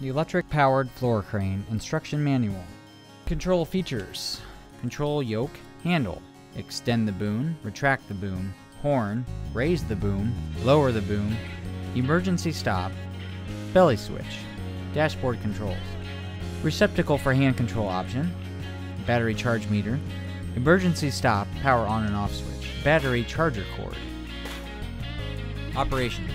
The electric powered floor crane instruction manual. Control features control yoke, handle, extend the boom, retract the boom, horn, raise the boom, lower the boom, emergency stop, belly switch, dashboard controls, receptacle for hand control option, battery charge meter, emergency stop, power on and off switch, battery charger cord. Operation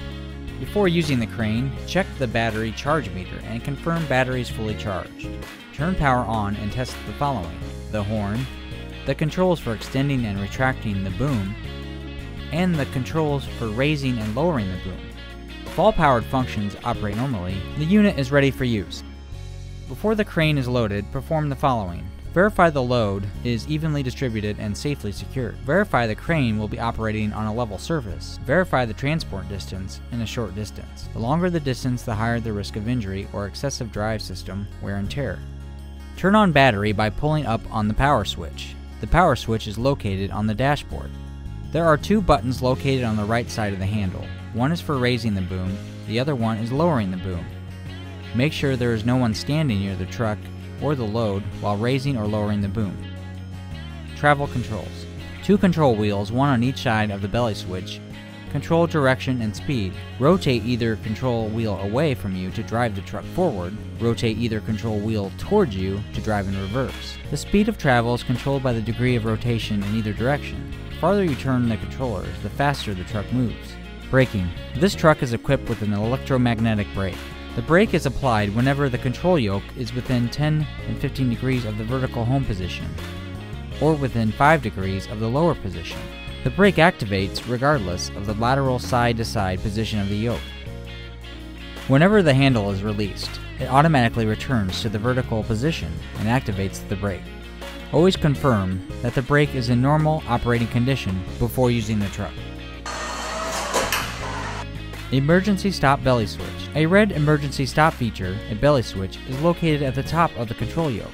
before using the crane, check the battery charge meter and confirm battery is fully charged. Turn power on and test the following the horn, the controls for extending and retracting the boom, and the controls for raising and lowering the boom. If all powered functions operate normally, the unit is ready for use. Before the crane is loaded, perform the following Verify the load is evenly distributed and safely secured. Verify the crane will be operating on a level surface. Verify the transport distance in a short distance. The longer the distance, the higher the risk of injury or excessive drive system wear and tear. Turn on battery by pulling up on the power switch. The power switch is located on the dashboard. There are two buttons located on the right side of the handle. One is for raising the boom, the other one is lowering the boom. Make sure there is no one standing near the truck or the load while raising or lowering the boom. Travel controls. Two control wheels, one on each side of the belly switch, control direction and speed. Rotate either control wheel away from you to drive the truck forward. Rotate either control wheel towards you to drive in reverse. The speed of travel is controlled by the degree of rotation in either direction. The farther you turn the controllers, the faster the truck moves. Braking. This truck is equipped with an electromagnetic brake. The brake is applied whenever the control yoke is within 10 and 15 degrees of the vertical home position, or within 5 degrees of the lower position. The brake activates regardless of the lateral side to side position of the yoke. Whenever the handle is released, it automatically returns to the vertical position and activates the brake. Always confirm that the brake is in normal operating condition before using the truck. Emergency Stop Belly Switch. A red emergency stop feature, a belly switch, is located at the top of the control yoke.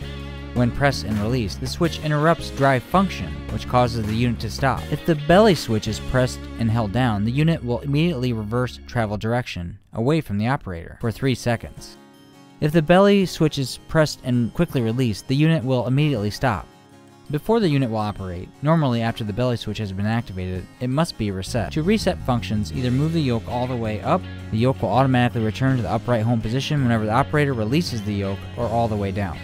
When pressed and released, the switch interrupts drive function, which causes the unit to stop. If the belly switch is pressed and held down, the unit will immediately reverse travel direction, away from the operator, for 3 seconds. If the belly switch is pressed and quickly released, the unit will immediately stop. Before the unit will operate, normally after the belly switch has been activated, it must be reset. To reset functions, either move the yoke all the way up, the yoke will automatically return to the upright home position whenever the operator releases the yoke, or all the way down.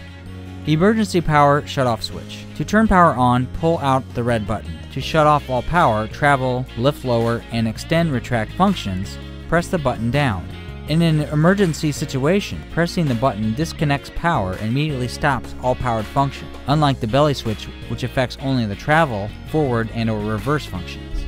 Emergency power shut-off switch. To turn power on, pull out the red button. To shut off all power, travel, lift lower, and extend retract functions, press the button down. In an emergency situation, pressing the button disconnects power and immediately stops all powered function, unlike the belly switch which affects only the travel, forward, and or reverse functions.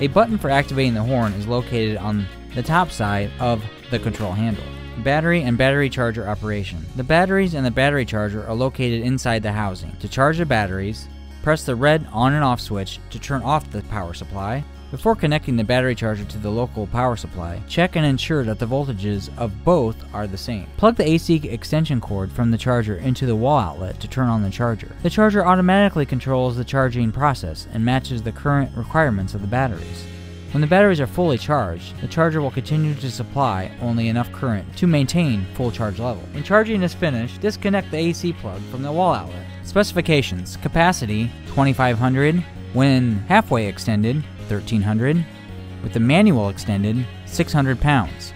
A button for activating the horn is located on the top side of the control handle. Battery and battery charger operation. The batteries and the battery charger are located inside the housing. To charge the batteries, press the red on and off switch to turn off the power supply. Before connecting the battery charger to the local power supply, check and ensure that the voltages of both are the same. Plug the AC extension cord from the charger into the wall outlet to turn on the charger. The charger automatically controls the charging process and matches the current requirements of the batteries. When the batteries are fully charged, the charger will continue to supply only enough current to maintain full charge level. When charging is finished, disconnect the AC plug from the wall outlet. Specifications Capacity 2500, when halfway extended, 1300, with the manual extended, 600 pounds.